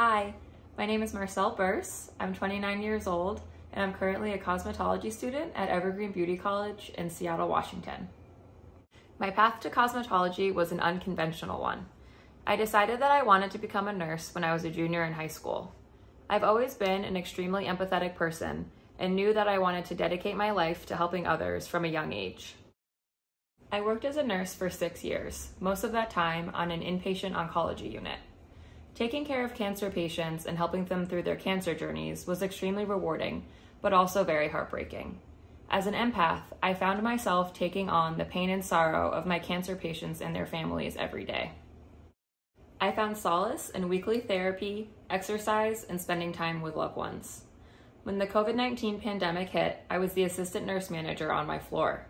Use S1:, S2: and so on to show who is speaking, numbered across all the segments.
S1: Hi, my name is Marcelle Bearss. I'm 29 years old and I'm currently a cosmetology student at Evergreen Beauty College in Seattle, Washington. My path to cosmetology was an unconventional one. I decided that I wanted to become a nurse when I was a junior in high school. I've always been an extremely empathetic person and knew that I wanted to dedicate my life to helping others from a young age. I worked as a nurse for six years, most of that time on an inpatient oncology unit. Taking care of cancer patients and helping them through their cancer journeys was extremely rewarding, but also very heartbreaking. As an empath, I found myself taking on the pain and sorrow of my cancer patients and their families every day. I found solace in weekly therapy, exercise, and spending time with loved ones. When the COVID 19 pandemic hit, I was the assistant nurse manager on my floor.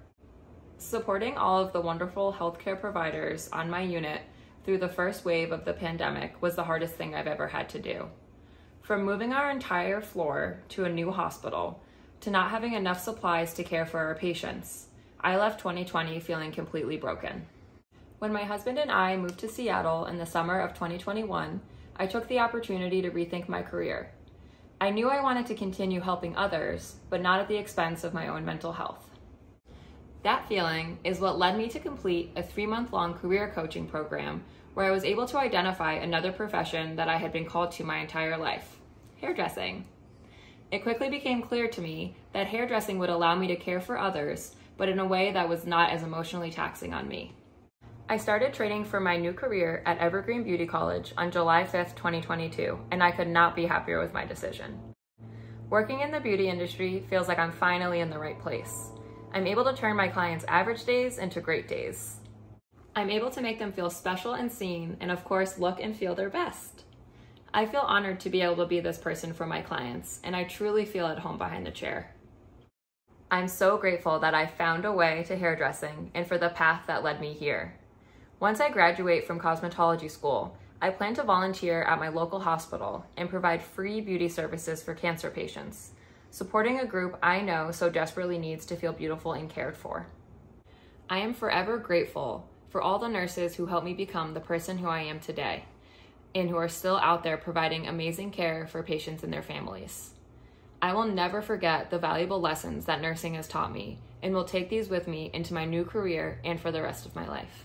S1: Supporting all of the wonderful healthcare providers on my unit through the first wave of the pandemic was the hardest thing I've ever had to do. From moving our entire floor to a new hospital to not having enough supplies to care for our patients, I left 2020 feeling completely broken. When my husband and I moved to Seattle in the summer of 2021, I took the opportunity to rethink my career. I knew I wanted to continue helping others, but not at the expense of my own mental health. That feeling is what led me to complete a three month long career coaching program where I was able to identify another profession that I had been called to my entire life hairdressing. It quickly became clear to me that hairdressing would allow me to care for others, but in a way that was not as emotionally taxing on me. I started training for my new career at Evergreen Beauty College on July 5th, 2022, and I could not be happier with my decision. Working in the beauty industry feels like I'm finally in the right place. I'm able to turn my clients' average days into great days. I'm able to make them feel special and seen, and of course, look and feel their best. I feel honored to be able to be this person for my clients, and I truly feel at home behind the chair. I'm so grateful that I found a way to hairdressing and for the path that led me here. Once I graduate from cosmetology school, I plan to volunteer at my local hospital and provide free beauty services for cancer patients supporting a group I know so desperately needs to feel beautiful and cared for. I am forever grateful for all the nurses who helped me become the person who I am today and who are still out there providing amazing care for patients and their families. I will never forget the valuable lessons that nursing has taught me and will take these with me into my new career and for the rest of my life.